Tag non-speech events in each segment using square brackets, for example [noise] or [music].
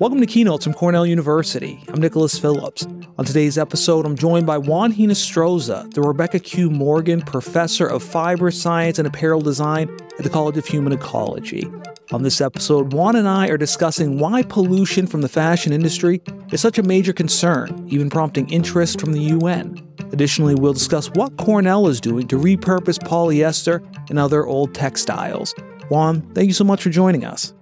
Welcome to Keynotes from Cornell University. I'm Nicholas Phillips. On today's episode, I'm joined by Juan Hinestroza, the Rebecca Q. Morgan Professor of Fiber Science and Apparel Design at the College of Human Ecology. On this episode, Juan and I are discussing why pollution from the fashion industry is such a major concern, even prompting interest from the UN. Additionally, we'll discuss what Cornell is doing to repurpose polyester and other old textiles. Juan, thank you so much for joining us.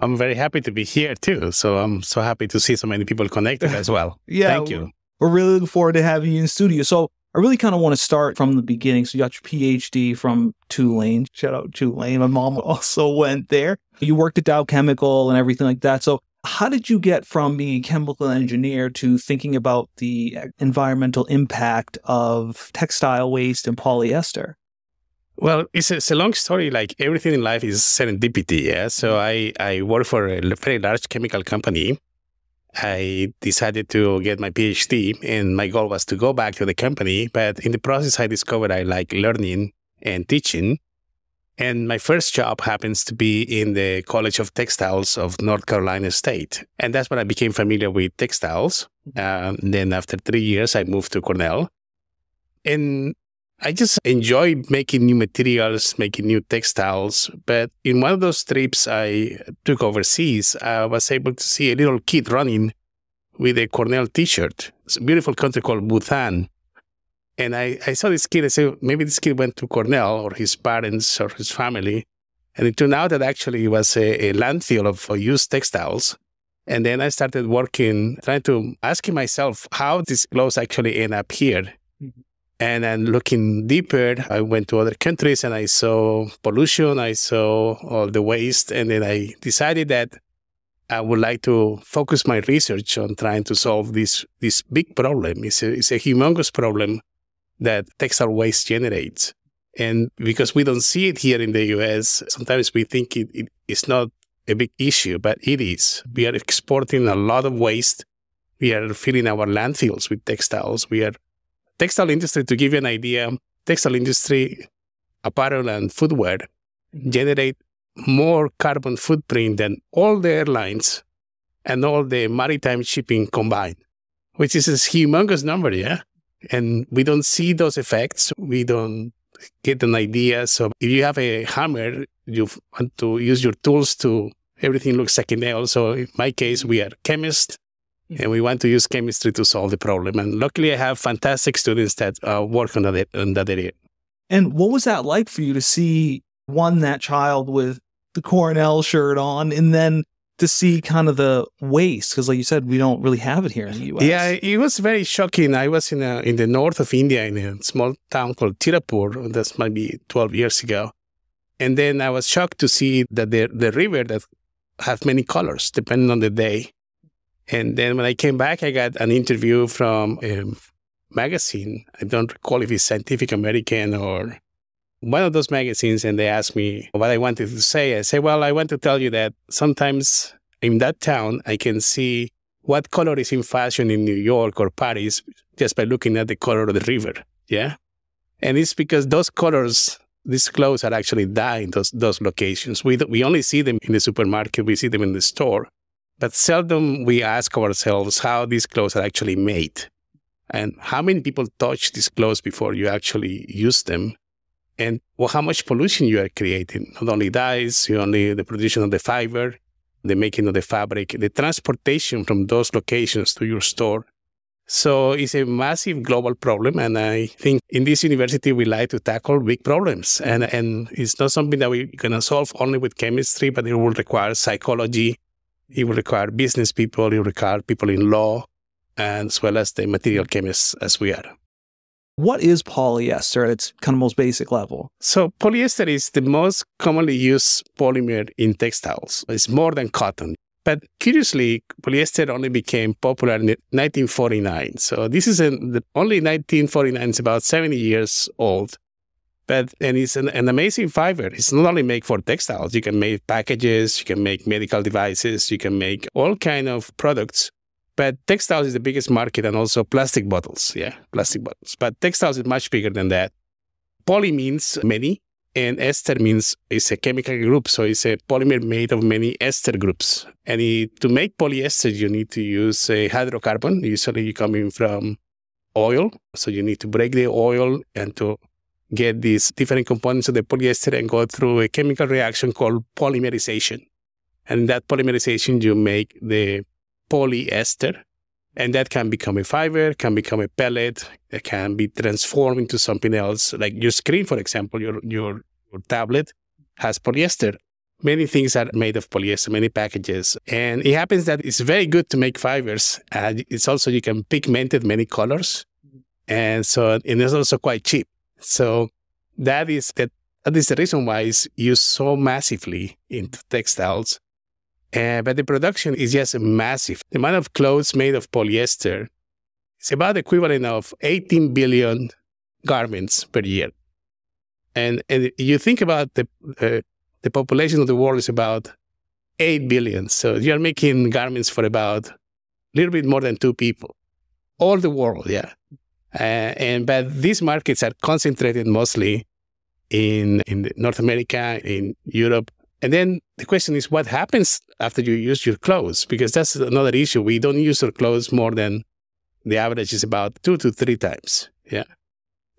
I'm very happy to be here too. So I'm so happy to see so many people connected as well. [laughs] yeah. Thank you. We're really looking forward to having you in studio. So I really kind of want to start from the beginning. So you got your PhD from Tulane. Shout out Tulane. My mom also [laughs] went there. You worked at Dow Chemical and everything like that. So how did you get from being a chemical engineer to thinking about the environmental impact of textile waste and polyester? Well, it's a, it's a, long story. Like everything in life is serendipity. Yeah. So I, I work for a very large chemical company. I decided to get my PhD, and my goal was to go back to the company. But in the process, I discovered I like learning and teaching. And my first job happens to be in the College of Textiles of North Carolina State. And that's when I became familiar with textiles. Uh, then after three years, I moved to Cornell. And I just enjoy making new materials, making new textiles. But in one of those trips I took overseas, I was able to see a little kid running with a Cornell t shirt. It's a beautiful country called Bhutan. And I, I saw this kid, I said, maybe this kid went to Cornell or his parents or his family. And it turned out that actually it was a, a landfill of used textiles. And then I started working, trying to asking myself how these clothes actually end up here. Mm-hmm. And then looking deeper, I went to other countries and I saw pollution, I saw all the waste, and then I decided that I would like to focus my research on trying to solve this this big problem. It's a, it's a humongous problem that textile waste generates. And because we don't see it here in the US, sometimes we think it, it, it's not a big issue, but it is. We are exporting a lot of waste. We are filling our landfills with textiles. We are textile industry, to give you an idea, textile industry, apparel and footwear mm-hmm. generate more carbon footprint than all the airlines and all the maritime shipping combined, which is a humongous number, yeah? And we don't see those effects. We don't get an idea. So if you have a hammer, you want to use your tools to everything looks like a nail. So in my case, we are chemists and we want to use chemistry to solve the problem. And luckily, I have fantastic students that uh, work on that, on that area. And what was that like for you to see one, that child with the Cornell shirt on, and then to see kind of the waste? Because, like you said, we don't really have it here in the US. Yeah, it was very shocking. I was in, a, in the north of India in a small town called Tirupur. That's maybe 12 years ago. And then I was shocked to see that the, the river that has many colors depending on the day and then when I came back, I got an interview from a magazine. I don't recall if it's Scientific American or one of those magazines. And they asked me what I wanted to say. I say, well, I want to tell you that sometimes in that town, I can see what color is in fashion in New York or Paris just by looking at the color of the river. Yeah. And it's because those colors, these clothes are actually dyed those, those locations. We, we only see them in the supermarket, we see them in the store. But seldom we ask ourselves how these clothes are actually made and how many people touch these clothes before you actually use them and well, how much pollution you are creating. Not only dyes, you only the production of the fiber, the making of the fabric, the transportation from those locations to your store. So it's a massive global problem. And I think in this university, we like to tackle big problems. And, and it's not something that we're to solve only with chemistry, but it will require psychology, it will require business people, it will require people in law, and as well as the material hmm. chemists as we are. What is polyester at its kind of most basic level? So, polyester is the most commonly used polymer in textiles. It's more than cotton. But curiously, polyester only became popular in 1949. So, this is in the, only 1949, it's about 70 years old. But and it's an, an amazing fiber. It's not only made for textiles. You can make packages, you can make medical devices, you can make all kind of products. But textiles is the biggest market, and also plastic bottles. Yeah, plastic bottles. But textiles is much bigger than that. Poly means many, And ester means it's a chemical group. So it's a polymer made of many ester groups. And it, to make polyester, you need to use a hydrocarbon, usually you coming from oil. So you need to break the oil and to get these different components of the polyester and go through a chemical reaction called polymerization. And that polymerization, you make the polyester. And that can become a fiber, can become a pellet, it can be transformed into something else. Like your screen, for example, your, your, your tablet has polyester. Many things are made of polyester, many packages. And it happens that it's very good to make fibers. And it's also, you can pigment it many colors. And so, and it's also quite cheap. So that is that, that is the reason why it's used so massively into textiles uh, but the production is just massive. The amount of clothes made of polyester is about the equivalent of 18 billion garments per year. And, and you think about the, uh, the population of the world is about 8 billion. So you're making garments for about a little bit more than two people. All the world, yeah. Uh, and but these markets are concentrated mostly in in North America, in Europe, and then the question is, what happens after you use your clothes? Because that's another issue. We don't use our clothes more than the average is about two to three times. Yeah.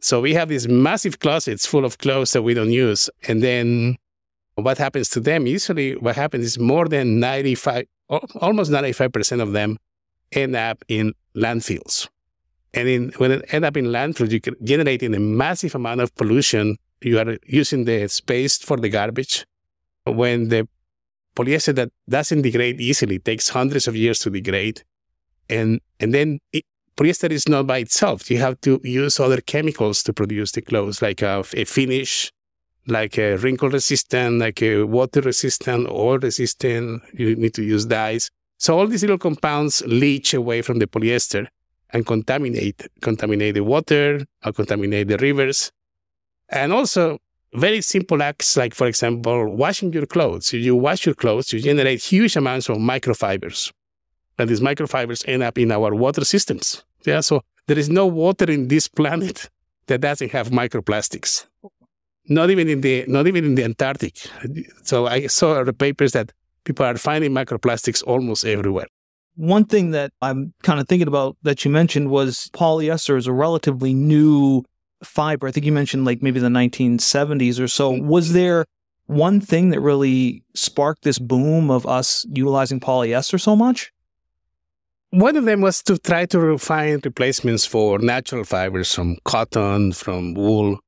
So we have these massive closets full of clothes that we don't use. And then what happens to them? Usually, what happens is more than 95, almost 95% of them end up in landfills. And in, when it end up in landfills, you're generating a massive amount of pollution. You are using the space for the garbage when the polyester that doesn't degrade easily takes hundreds of years to degrade, and and then it, polyester is not by itself. You have to use other chemicals to produce the clothes, like a, a finish, like a wrinkle resistant, like a water resistant, oil resistant. You need to use dyes. So all these little compounds leach away from the polyester and contaminate contaminate the water or contaminate the rivers. And also very simple acts like, for example, washing your clothes. If you wash your clothes, you generate huge amounts of microfibers. And these microfibers end up in our water systems. Yeah, so there is no water in this planet [laughs] that doesn't have microplastics. Not even in the not even in the Antarctic. So I saw the papers that people are finding microplastics almost everywhere. One thing that I'm kind of thinking about that you mentioned was polyester is a relatively new fiber. I think you mentioned like maybe the 1970s or so. Mm-hmm. Was there one thing that really sparked this boom of us utilizing polyester so much? One of them was to try to find replacements for natural fibers from cotton, from wool.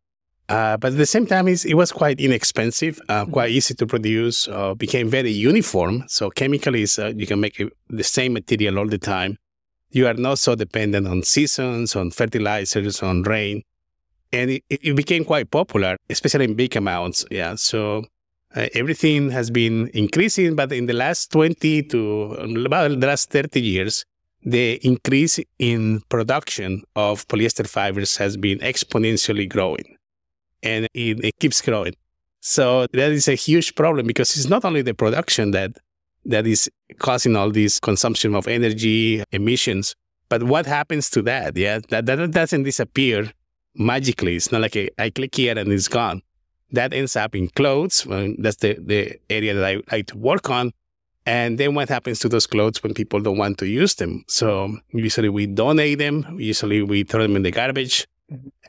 Uh, but at the same time, it was quite inexpensive, uh, mm-hmm. quite easy to produce, uh, became very uniform. So chemically, uh, you can make the same material all the time. You are not so dependent on seasons, on fertilizers, on rain and it, it became quite popular, especially in big amounts. Yeah, so uh, everything has been increasing, but in the last 20 to about the last 30 years, the increase in production of polyester fibers has been exponentially growing, and it, it keeps growing. So that is a huge problem because it's not only the production that that is causing all this consumption of energy emissions, but what happens to that? Yeah, that, that doesn't disappear magically. It's not like a, I click here and it's gone. That ends up in clothes. That's the, the area that I like to work on. And then what happens to those clothes when people don't want to use them? So usually we donate them. Usually we throw them in the garbage.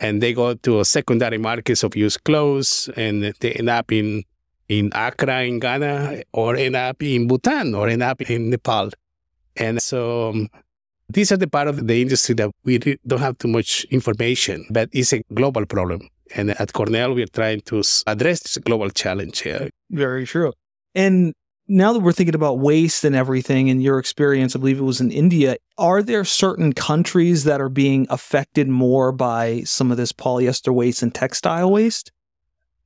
And they go to secondary markets of used clothes and they end up in, in Accra in Ghana or end up in Bhutan or end up in Nepal. And so um, these are the part of the industry that we don't have too much information, but it's a global problem. And at Cornell, we're trying to address this global challenge here. Very true. And now that we're thinking about waste and everything, in your experience, I believe it was in India, are there certain countries that are being affected more by some of this polyester waste and textile waste?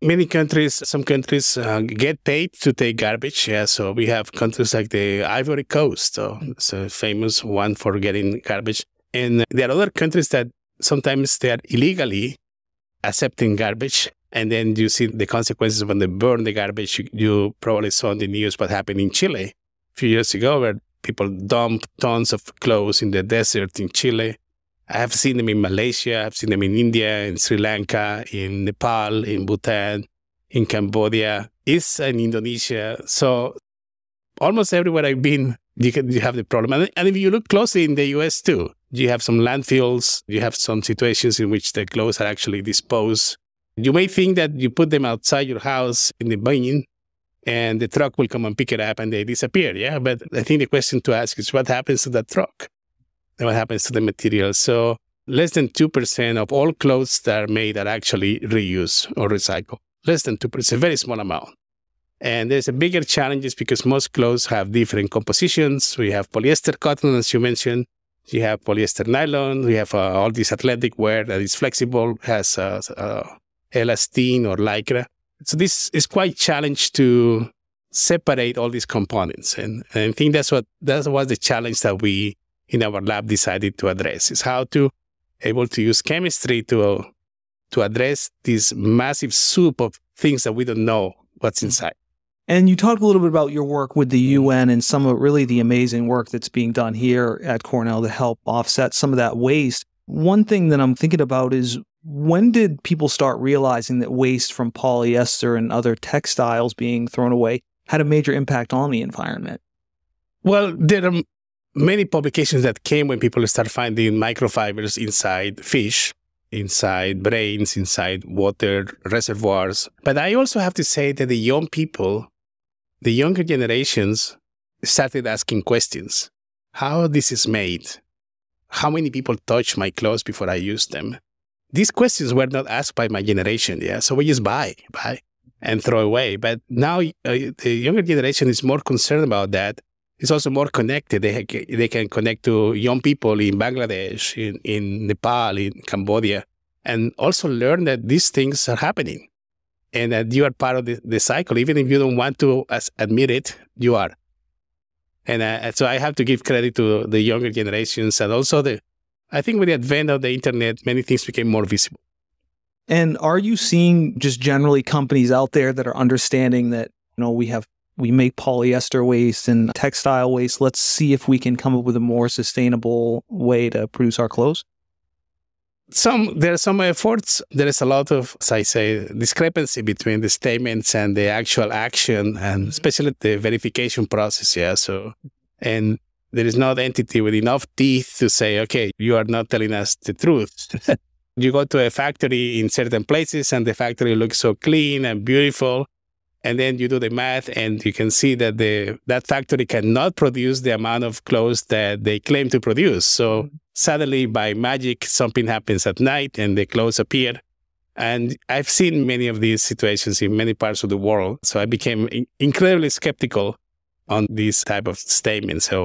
many countries, some countries uh, get paid to take garbage. Yeah, so we have countries like the Ivory Coast, so it's a famous one for getting garbage. And there are other countries that sometimes they are illegally accepting garbage. And then you see the consequences when they burn the garbage. You, you probably saw in the news what happened in Chile a few years ago, where people dump tons of clothes in the desert in Chile I have seen them in Malaysia, I've seen them in India, in Sri Lanka, in Nepal, in Bhutan, in Cambodia, is in Indonesia. So almost everywhere I've been, you, can, you have the problem. And, and if you look closely in the US too, you have some landfills, you have some situations in which the clothes are actually disposed. You may think that you put them outside your house in the bin and the truck will come and pick it up and they disappear. Yeah. But I think the question to ask is what happens to that truck? And what happens to the material? So less than 2% of all clothes that are made are actually reused or recycled. Less than 2%, a very small amount. And there's a bigger challenge challenges because most clothes have different compositions. We have polyester cotton, as you mentioned. You have polyester nylon. We have uh, all this athletic wear that is flexible, has uh, uh, or lycra. So this is quite challenge to separate all these components. And, and I think that's what that was the challenge that we in our lab decided to address is how to able to use chemistry to to address this massive soup of things that we don't know what's mm-hmm. inside. And you talked a little bit about your work with the mm-hmm. UN and some of really the amazing work that's being done here at Cornell to help offset some of that waste. One thing that I'm thinking about is when did people start realizing that waste from polyester and other textiles being thrown away had a major impact on the environment? Well, there are many publications that came when people start finding microfibers inside fish, inside brains, inside water reservoirs. But I also have to say that the young people, the younger generations, started asking questions. How this is made? How many people touch my clothes before I use them? These questions were not asked by my generation. Yeah, so we just buy, buy, and throw away. But now uh, the younger generation is more concerned about that it's also more connected. They, they can connect to young people in Bangladesh, in, in Nepal, in Cambodia, and also learn that these things are happening and that you are part of the, the cycle. Even if you don't want to admit it, you are. And uh, so I have to give credit to the younger generations and also the, I think with the advent of the internet, many things became more visible. And are you seeing just generally companies out there that are understanding that, you know, we have we make polyester waste and textile waste. Let's see if we can come up with a more sustainable way to produce our clothes. Some there are some efforts. There is a lot of, as I say, discrepancy between the statements and the actual action, and mm-hmm. especially the verification process. Yeah. So, and there is no entity with enough teeth to say, okay, you are not telling us the truth. [laughs] you go to a factory in certain places, and the factory looks so clean and beautiful and then you do the math and you can see that the that factory cannot produce the amount of clothes that they claim to produce. So mm-hmm. suddenly by magic something happens at night and the clothes appear. And i've seen many of these situations in many parts of the world. So i became incredibly skeptical on these type of statements. So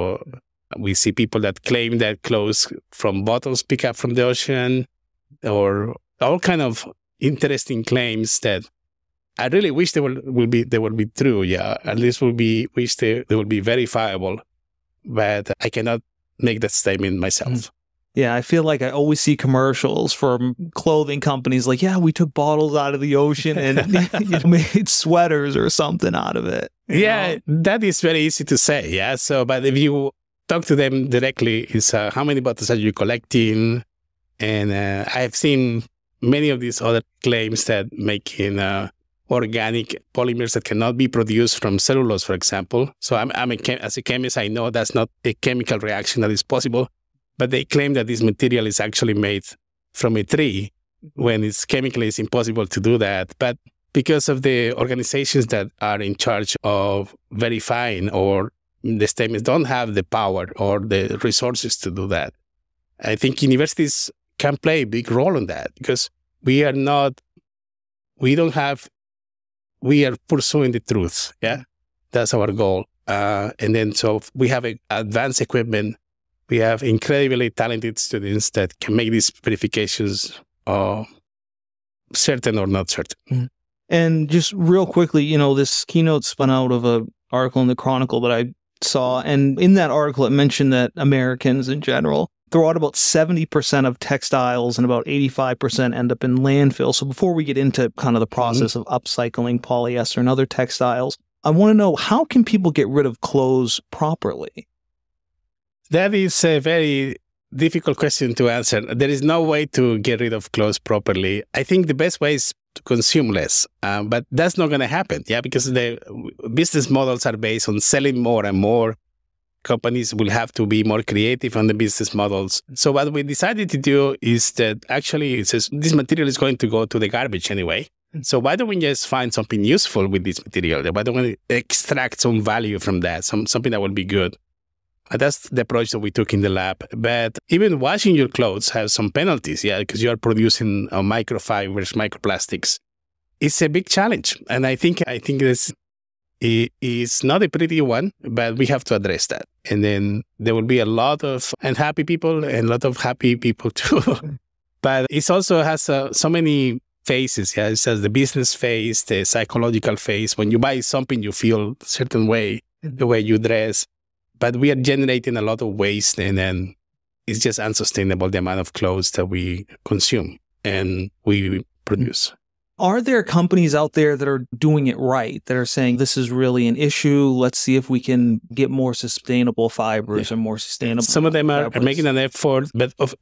we see people that claim that clothes from bottles pick up from the ocean or all kind of interesting claims that I really wish they will, will be they will be true. Yeah, at least will be wish they, they will be verifiable, but I cannot make that statement myself. Mm. Yeah, I feel like I always see commercials from clothing companies like, yeah, we took bottles out of the ocean and [laughs] you know, made sweaters or something out of it. Yeah, know? that is very easy to say. Yeah. So, but if you talk to them directly, is uh, how many bottles are you collecting? And uh, I've seen many of these other claims that making uh, organic polymers that cannot be produced from cellulose, for example. So I'm, I'm a chem- as a chemist, I know that's not a chemical reaction that is possible, but they claim that this material is actually made from a tree when it's chemically it's impossible to do that. But because of the organizations that are in charge of verifying or the statements don't have the power or the resources to do that. I think universities can play a big role in that because we are not, we don't have we are pursuing the truth. Yeah, that's our goal. Uh, and then so we have a, advanced equipment. We have incredibly talented students that can make these verifications uh, certain or not certain. Mm-hmm. And just real quickly, you know, this keynote spun out of a article in the Chronicle that I saw, and in that article, it mentioned that Americans in general throw out about 70% of textiles and about 85% end up in landfill. So before we get into kind of the mm-hmm. process mm-hmm. of upcycling polyester and other textiles, I want to know how can people get rid of clothes properly? That is a very difficult question to answer. There is no way to get rid of clothes properly. I think the best way is to consume less. Um, but that's not going to happen, yeah, because the business models are based on selling more and more. Companies will have to be more creative on the business models. So what we decided to do is that actually it says this material is going to go to the garbage anyway. So why don't we just find something useful with this material? Why don't we extract some value from that, some something that would be good? And that's the approach that we took in the lab. But even washing your clothes has some penalties, yeah, because you are producing uh, microfibers, microplastics. It's a big challenge, and I think I think it's it's not a pretty one, but we have to address that. And then there will be a lot of unhappy people and a lot of happy people [laughs] too. but it also has uh, so many phases. Yeah, it says the business phase, the psychological phase. When you buy something, you feel a certain way, the way you dress. But we are generating a lot of waste, and then it's just unsustainable the amount of clothes that we consume and we produce. Are there companies out there that are doing it right, that are saying this is really an issue? Let's see if we can get more sustainable fibers yeah. and more sustainable. Some of them are, are, making an effort, but of,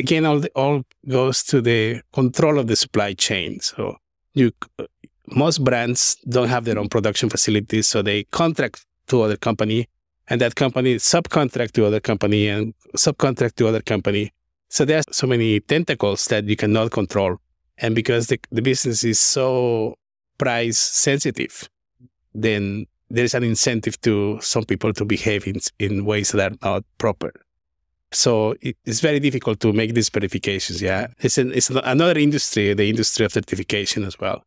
again, all, all goes to the control of the supply chain. So you, uh, most brands don't have their own production facilities, so they contract to other company, and that company subcontract to other company and subcontract to other company. So there's so many tentacles that you cannot control. And because the, the business is so price sensitive, then there's an incentive to some people to behave in, in ways that are not proper. So it, it's very difficult to make these verifications. Yeah, it's an, it's another industry, the industry of certification as well.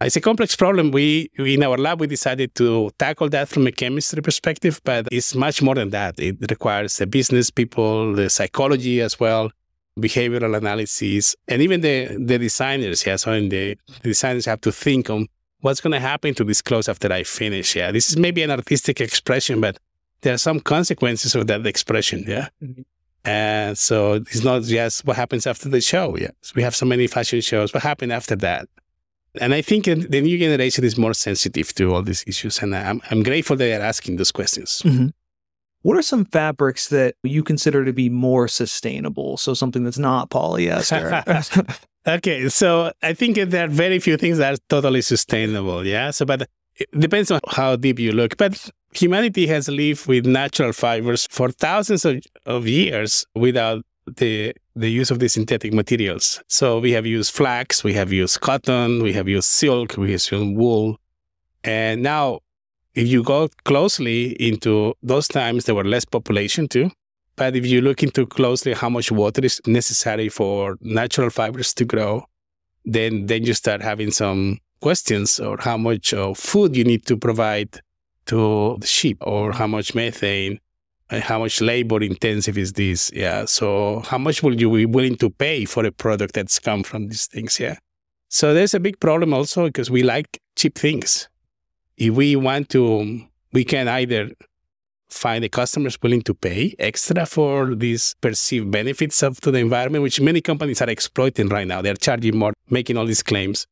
It's a complex problem. We, we in our lab we decided to tackle that from a chemistry perspective, but it's much more than that. It requires the business people, the psychology as well, behavioral analysis, and even the, the designers. Yeah, so the, the designers have to think on what's going to happen to this clothes after I finish. Yeah, this is maybe an artistic expression, but there are some consequences of that expression. Yeah. Mm-hmm. And so it's not just what happens after the show. Yeah. So we have so many fashion shows. What happened after that? And I think the new generation is more sensitive to all these issues. And I'm, I'm grateful they are asking those questions. Mm-hmm. What are some fabrics that you consider to be more sustainable? So something that's not polyester. [laughs] okay, so I think there are very few things that are totally sustainable. Yeah. So, but it depends on how deep you look. But humanity has lived with natural fibers for thousands of, of years without the the use of the synthetic materials. So we have used flax, we have used cotton, we have used silk, we have used wool, and now if you go closely into those times, there were less population too. But if you look into closely how much water is necessary for natural fibers to grow, then then you start having some questions or how much of food you need to provide to the sheep or how much methane and how much labor intensive is this? Yeah. So how much will you be willing to pay for a product that's come from these things? Yeah. So there's a big problem also because we like cheap things if we want to, we can either find the customers willing to pay extra for these perceived benefits of to the environment, which many companies are exploiting right now. They're charging more, making all these claims.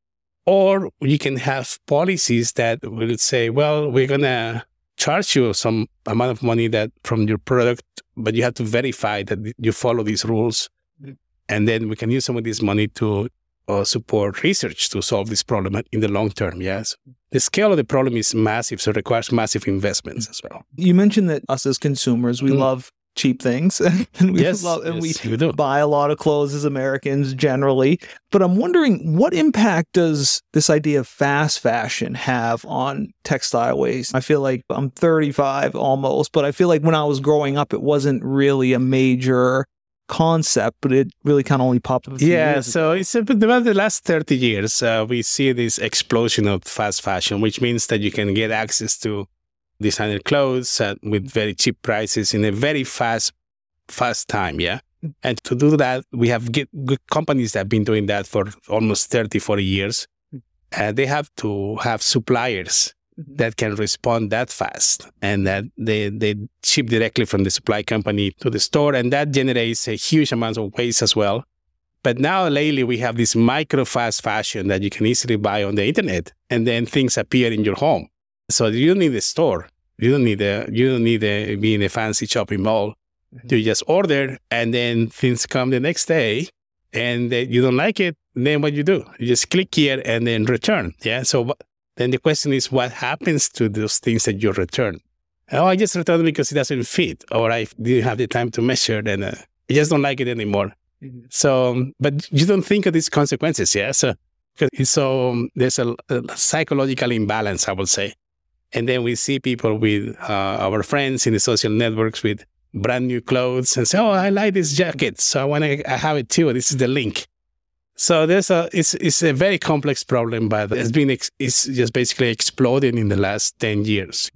Or you can have policies that will say, well, we're gonna charge you some amount of money that from your product, but you have to verify that you follow these rules. Mm. And then we can use some of this money to uh, support research to solve this problem in the long term. Yes. The scale of the problem is massive, so it requires massive investments as well. You mentioned that us as consumers, we mm. love cheap things [laughs] and we yes, love, and yes, we, we buy a lot of clothes as Americans generally. But I'm wondering what impact does this idea of fast fashion have on textile waste? I feel like I'm 35 almost, but I feel like when I was growing up, it wasn't really a major concept, but it really kind of only popped up. yeah, so it's about the last 30 years, uh, we see this explosion of fast fashion, which means that you can get access to designer clothes uh, with very cheap prices in a very fast, fast time. Yeah. Mm. And to do that, we have good companies that have been doing that for almost 30, 40 years. Mm. And they have to have suppliers. That can respond that fast and that they, they ship directly from the supply company to the store. And that generates a huge amount of waste as well. But now lately we have this micro fast fashion that you can easily buy on the internet and then things appear in your home. So you don't need a store. You don't need a, you don't need to be in a fancy shopping mall. Mm-hmm. You just order and then things come the next day and you don't like it, then what you do? You just click here and then return. Yeah. So then the question is, what happens to those things that you return? Oh, I just returned because it doesn't fit, or I didn't have the time to measure, and uh, I just don't like it anymore. Mm-hmm. So, but you don't think of these consequences, yeah? So, so um, there's a, a, psychological imbalance, I would say. And then we see people with uh, our friends in the social networks with brand new clothes and say, "Oh, I like this jacket, so I want to have it too." This is the link. So there's a it's it's a very complex problem, but it's been ex- it's just basically exploding in the last ten years.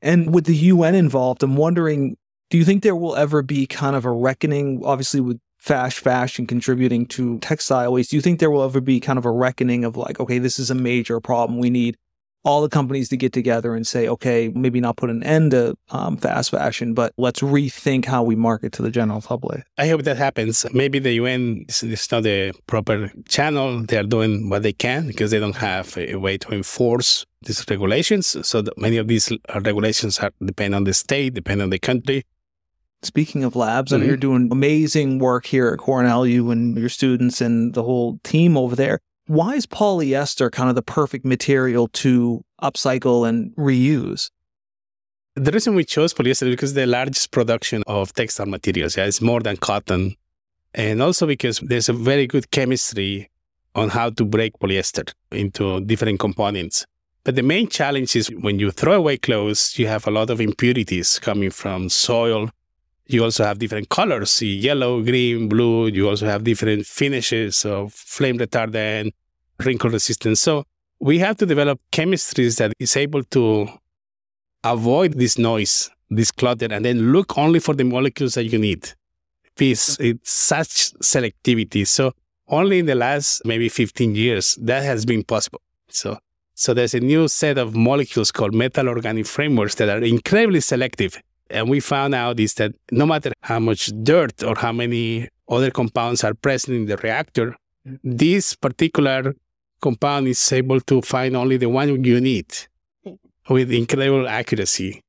And with the UN involved, I'm wondering, do you think there will ever be kind of a reckoning? Obviously, with fast fashion contributing to textile waste, do you think there will ever be kind of a reckoning of like, okay, this is a major problem. We need all the companies to get together and say, okay, maybe not put an end to um, fast fashion, but let's rethink how we market to the general public. I hope that happens. Maybe the UN is not the proper channel. They are doing what they can because they don't have a way to enforce these regulations. So many of these regulations are depend on the state, depend on the country. Speaking of labs, mm-hmm. I know you're doing amazing work here at Cornell, you and your students and the whole team over there why is polyester kind of the perfect material to upcycle and reuse? The reason we chose polyester is because the largest production of textile materials. Yeah, it's more than cotton. And also because there's a very good chemistry on how to break polyester into different components. But the main challenge is when you throw away clothes, you have a lot of impurities coming from soil. You also have different colors, yellow, green, blue. You also have different finishes of flame retardant, wrinkle resistance. So we have to develop chemistries that is able to avoid this noise, this clutter, and then look only for the molecules that you need. This mm-hmm. it's such selectivity. So only in the last maybe 15 years that has been possible. So so there's a new set of molecules called metal organic frameworks that are incredibly selective. And we found out is that no matter how much dirt or how many other compounds are present in the reactor, this particular compound is able to find only the one you need with incredible accuracy.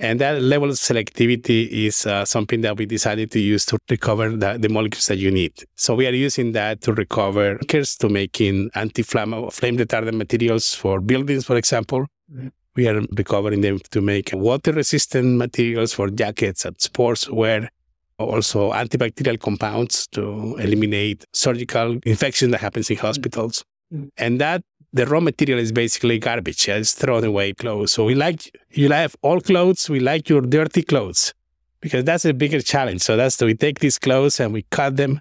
And that level of selectivity is uh, something that we decided to use to recover the, the, molecules that you need. So we are using that to recover to making anti-flame flame retardant materials for buildings, for example. Mm-hmm. We are recovering them to make water-resistant materials for jackets and sportswear. Also antibacterial compounds to eliminate surgical infection that happens in hospitals. Mm. And that the raw material is basically garbage. Yeah? It's thrown away clothes. So we like you have all clothes. We like your dirty clothes because that's a bigger challenge. So that's we take these clothes and we cut them, mm.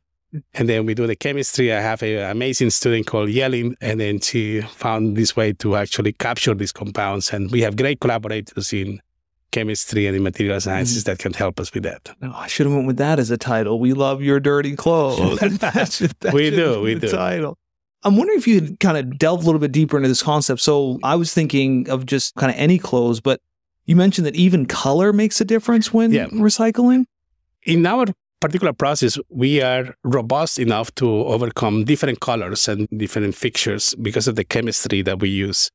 And then we do the chemistry. I have an amazing student called Yelin, and then she found this way to actually capture these compounds. And we have great collaborators in chemistry and in material sciences mm-hmm. that can help us with that. No, I should have went with that as a title. We love your dirty clothes. [laughs] that should, that we do. We do. Title. I'm wondering if you could kind of delve a little bit deeper into this concept. So I was thinking of just kind of any clothes, but you mentioned that even color makes a difference when yeah. recycling. In our particular process, we are robust enough to overcome different colors and different fixtures because of the chemistry that we use.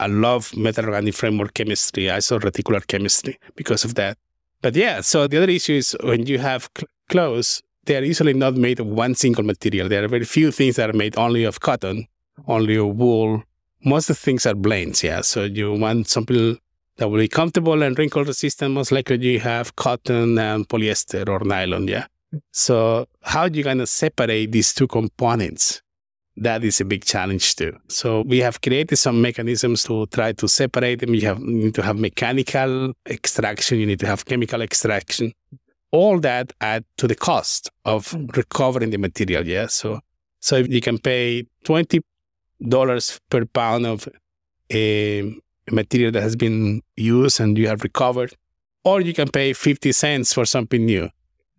I love metal organic framework chemistry, isoreticular chemistry because of that. But yeah, so the other issue is when you have cl- clothes, they are usually not made of one single material. There are very few things that are made only of cotton, only of wool. Most of the things are blends, yeah. So you want something that will be comfortable and wrinkle resistant. Most likely you have cotton and polyester or nylon, yeah. So how are you going to separate these two components? That is a big challenge too. So we have created some mechanisms to try to separate them. You have you need to have mechanical extraction. You need to have chemical extraction all that add to the cost of hmm. recovering the material. Yeah. So, so if you can pay $20 per pound of a material that has been used and you have recovered, or you can pay 50 cents for something new.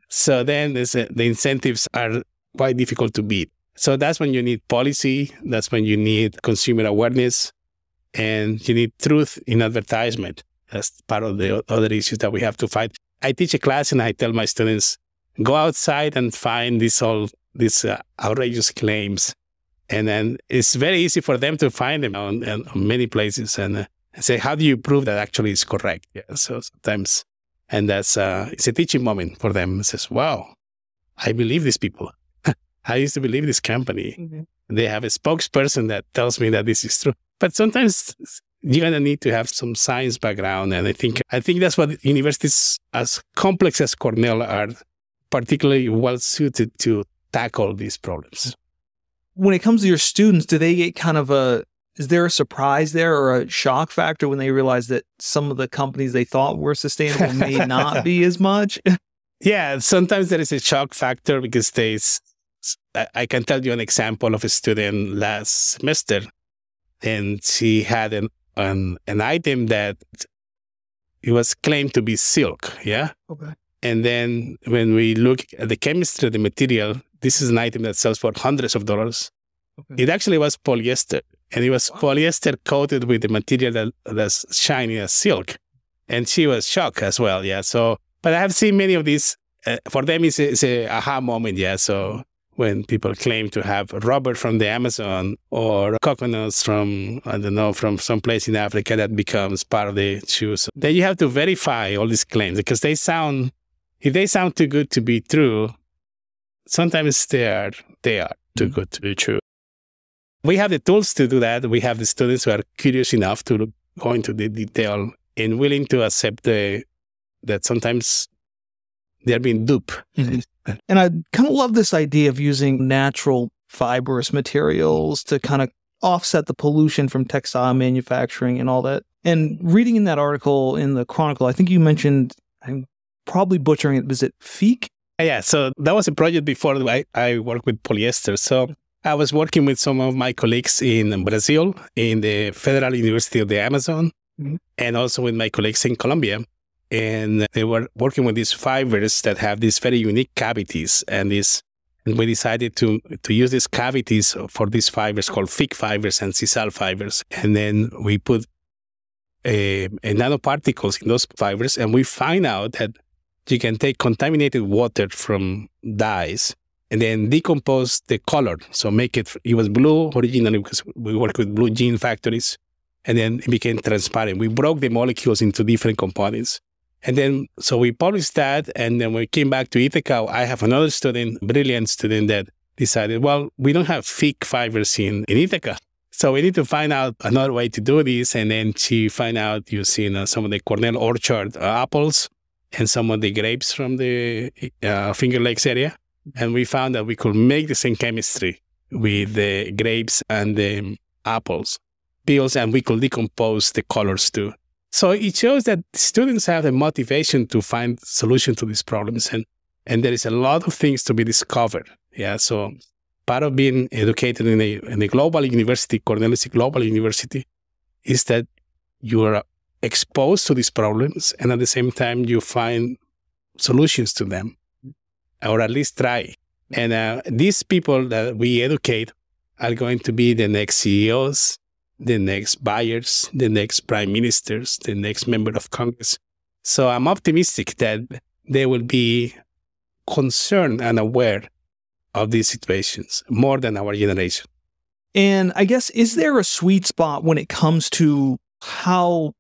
So then a, the incentives are quite difficult to beat. So that's when you need policy. That's when you need consumer awareness and you need truth in advertisement. That's part of the other issues that we have to fight. I teach a class and I tell my students, go outside and find these all these uh, outrageous claims. And then it's very easy for them to find them on, on many places and, uh, and, say, how do you prove that actually is correct? Yeah. So sometimes, and that's, uh, it's a teaching moment for them. It says, wow, I believe these people. [laughs] I used to believe this company. Mm-hmm. They have a spokesperson that tells me that this is true. But sometimes you're gonna need to have some science background, and I think I think that's what universities as complex as Cornell are particularly well suited to tackle these problems. When it comes to your students, do they get kind of a is there a surprise there or a shock factor when they realize that some of the companies they thought were sustainable may not be [laughs] as much? Yeah, sometimes there is a shock factor because they. I can tell you an example of a student last semester, and she had an an, an item that it was claimed to be silk. Yeah. Okay. And then when we look at the chemistry of the material, this is an item that sells for hundreds of dollars. Okay. It actually was polyester, and it was wow. polyester coated with the material that, that's shiny as silk. And she was shocked as well. Yeah. So, but I have seen many of these. Uh, for them, it's a, it's a aha moment. Yeah. So when people claim to have rubber from the Amazon or coconuts from, I don't know, from some place in Africa that becomes part of the shoes. Then you have to verify all these claims because they sound, if they sound too good to be true, sometimes they are, they are too good to be true. We have the tools to do that. We have the students who are curious enough to go into the detail and willing to accept the, that sometimes they're being duped. Mm-hmm. And I kind of love this idea of using natural fibrous materials to kind of offset the pollution from textile manufacturing and all that. And reading in that article in the Chronicle, I think you mentioned, I'm probably butchering it, was it Fique? Yeah, so that was a project before I, I worked with polyester. So I was working with some of my colleagues in Brazil, in the Federal University of the Amazon, mm-hmm. and also with my colleagues in Colombia and they were working with these fibers that have these very unique cavities and this and we decided to to use these cavities for these fibers called Fique fibers and sisal fibers and then we put a, a nanoparticles in those fibers and we find out that you can take contaminated water from dyes and then decompose the color so make it it was blue originally because we work with blue jean factories and then it became transparent we broke the molecules into different components and then, so we published that. And then we came back to Ithaca. I have another student, brilliant student, that decided, well, we don't have Fique fibers in, in Ithaca. So we need to find out another way to do this. And then she find out using uh, some of the Cornell Orchard uh, apples and some of the grapes from the uh, Finger Lakes area. And we found that we could make the same chemistry with the grapes and the apples peels, and we could decompose the colors too. So it shows that students have the motivation to find solution to these problems and, and there is a lot of things to be discovered. Yeah. So part of being educated in a, in a global university, Cornell's Global University, is that you are exposed to these problems and at the same time you find solutions to them or at least try. And uh, these people that we educate are going to be the next CEOs, the next buyers, the next prime ministers, the next member of Congress. So I'm optimistic that they will be concerned and aware of these situations more than our generation. And I guess, is there a sweet spot when it comes to how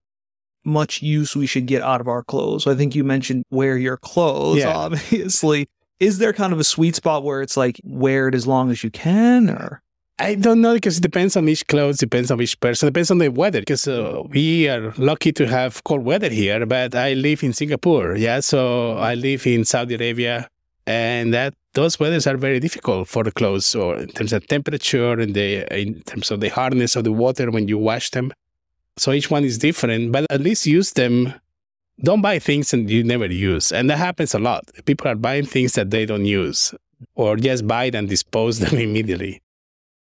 much use we should get out of our clothes? I think you mentioned wear your clothes, yeah. obviously. Is there kind of a sweet spot where it's like wear it as long as you can or? I don't know because it depends on each clothes, depends on each person, depends on the weather. Because uh, we are lucky to have cold weather here, but I live in Singapore, yeah. So I live in Saudi Arabia, and that those weathers are very difficult for the clothes, or in terms of temperature and the in terms of the hardness of the water when you wash them. So each one is different, but at least use them. Don't buy things and you never use, and that happens a lot. People are buying things that they don't use, or just buy it and dispose [laughs] them immediately.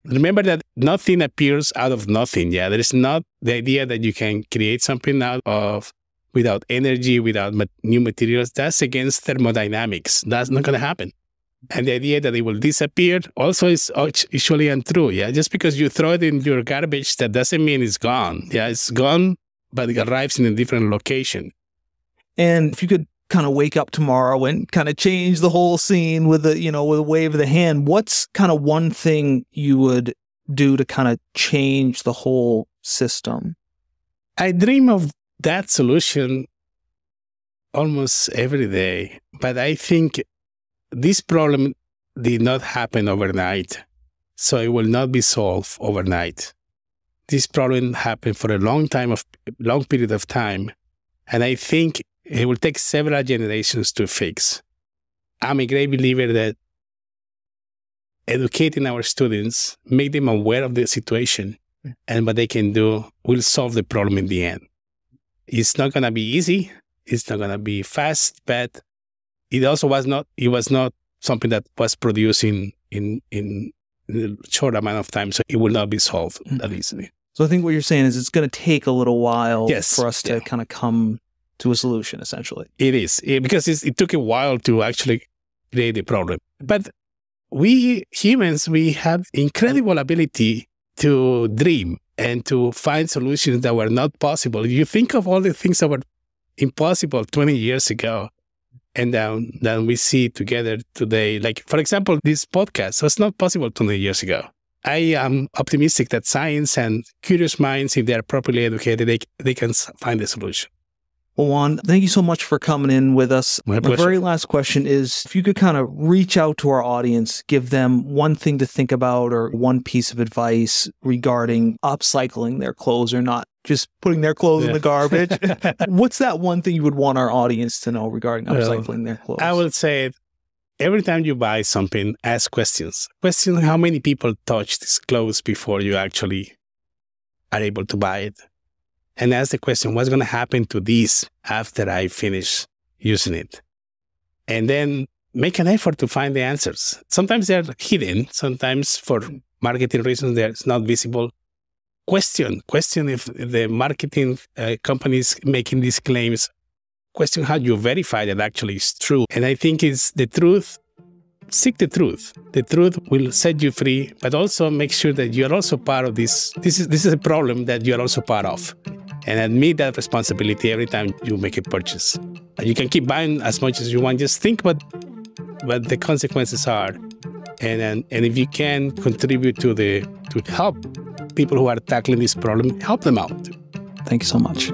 Remember that nothing appears out of nothing. Yeah, there is not the idea that you can create something out of without energy, without ma- new materials. That's against thermodynamics. That's not going to happen. And the idea that it will disappear also is usually untrue. Yeah, just because you throw it in your garbage, that doesn't mean it's gone. Yeah, it's gone, but it arrives in a different location. And if you could kind of wake up tomorrow and kind of change the whole scene with a you know with a wave of the hand what's kind of one thing you would do to kind of change the whole system i dream of that solution almost every day but i think this problem did not happen overnight. So it will not be solved overnight. This problem happened for a long time of long period of time. And I think it will take several generations to fix. I'm a great believer that educating our students, make them aware of the situation and what they can do will solve the problem in the end. It's not gonna be easy. It's not gonna be fast, but it also was not it was not something that was produced in in in a short amount of time, so it will not be solved mm-hmm. that easily. So I think what you're saying is it's going to take a little while yes, for us to yeah. kind of come to a solution, essentially. It is it, because it took a while to actually create the problem, but we humans we have incredible ability to dream and to find solutions that were not possible. You think of all the things that were impossible 20 years ago and then, then we see together today. Like, for example, this podcast was not possible 20 years ago. I am optimistic that science and curious minds, if they are properly educated, they, they can find a solution. Well, Juan, thank you so much for coming in with us. My, My very last question is if you could kind of reach out to our audience, give them one thing to think about or one piece of advice regarding upcycling their clothes or not just putting their clothes yeah. in the [laughs] garbage. What's that one thing you would want our audience to know regarding upcycling their clothes? I would say every time you buy something, ask questions. Question how many people touch these clothes before you actually are able to buy it and ask the question, what's going to happen to this after I finish using it? And then make an effort to find the answers. Sometimes they're hidden. Sometimes for marketing reasons, they're not visible. Question, question if the marketing uh, companies making these claims, question how you verify that actually is true. And I think it's the truth seek the truth. The truth will set you free, but also make sure that you're also part of this. This is this is a problem that you're also part of and admit that responsibility every time you make a purchase. You can keep buying as much as you want. Just think what what the consequences are, and and, and if you can contribute to the to help people who are tackling this problem, help them out. Thank you so much.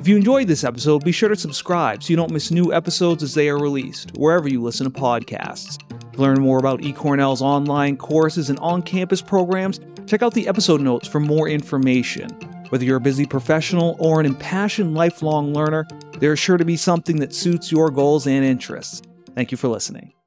If you enjoyed this episode, be sure to subscribe so you don't miss new episodes as they are released, wherever you listen to podcasts. To learn more about eCornell's online courses and on campus programs, Check out the episode notes for more information. Whether you're a busy professional or an impassioned lifelong learner, there is sure to be something that suits your goals and interests. Thank you for listening.